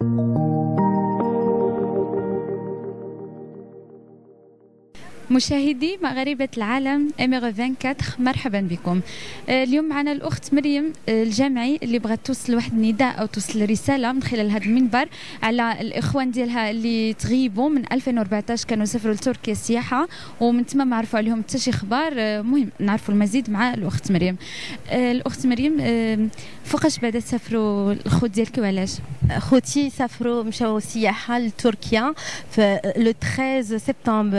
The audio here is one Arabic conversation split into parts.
thank you مشاهدي مغاربة العالم اميغ 24 مرحبا بكم. آه، اليوم معنا الأخت مريم آه، الجامعي اللي بغات توصل واحد النداء أو توصل رسالة من خلال هذا المنبر على الإخوان ديالها اللي تغيبوا. من 2014 كانوا سافروا لتركيا سياحه ومن تما ما عرفوا عليهم حتى شي أخبار آه، مهم نعرفوا المزيد مع الأخت مريم. الأخت مريم فوقاش بعدا سافروا الخوت ديالك وعلاش؟ خوتي سافروا مشاو سياحة لتركيا في لو 13 سبتمبر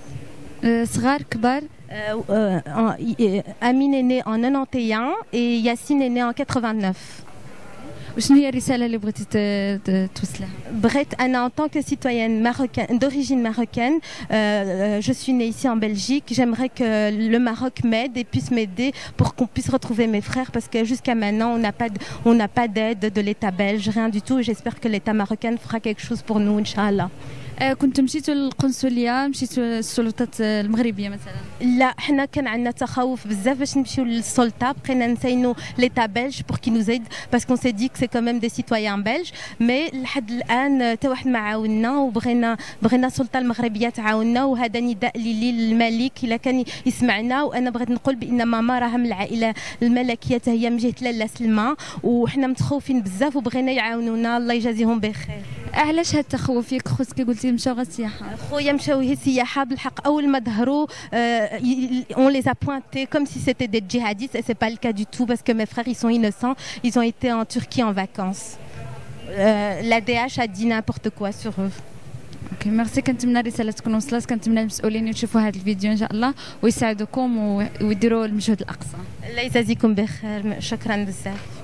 صغار كبار Amine est né en 91 et Yacine est né en 89. وشنو هي الرساله اللي بغيتي توصلها بغيت انا en tant que citoyenne marocaine d'origine marocaine euh, je suis née ici en Belgique j'aimerais que le Maroc m'aide et puisse m'aider pour qu'on puisse retrouver mes frères parce que jusqu'à maintenant on n'a pas on n'a pas d'aide de l'État belge rien du tout j'espère que l'État marocain fera quelque chose pour nous inchallah كنت مشيتوا للقنصلية مشيتوا للسلطات المغربية مثلا؟ لا حنا كان عندنا تخوف بزاف باش نمشيو للسلطة. بقينا نساينو l'État belge pour qu'il nous aide parce que c'est des c'est quand même des citoyens belges mais لحد الآن حتى واحد ما عاوننا وبغينا بغينا السلطة المغربية تعاوننا وهذا نداء لي للملك إلا كان يسمعنا. وأنا بغيت نقول بأن ماما راها من العائلة الملكية هي من جهة لاله سلمى. وحنا متخوفين بزاف وبغينا يعاونونا. الله يجازيهم بخير. علاش هاد التخوف ياك خوتك قلتي مشاو غير السياحة؟ خويا مشاو هي السياحة بالحق أول ما ظهروا on les pointait comme si c'était des djihadistes et c'est pas le cas du tout parce que mes frères ils sont innocents. Ils ont été en Turquie en vacances. Euh, la DH a dit n'importe quoi sur eux. OK merci كنتمنى الرساله تكون وصلت كنتمنى المسؤولين يشوفوا هذا الفيديو ان شاء الله ويساعدوكم ويديروا المجهود الاقصى الله يجازيكم بخير شكرا بزاف.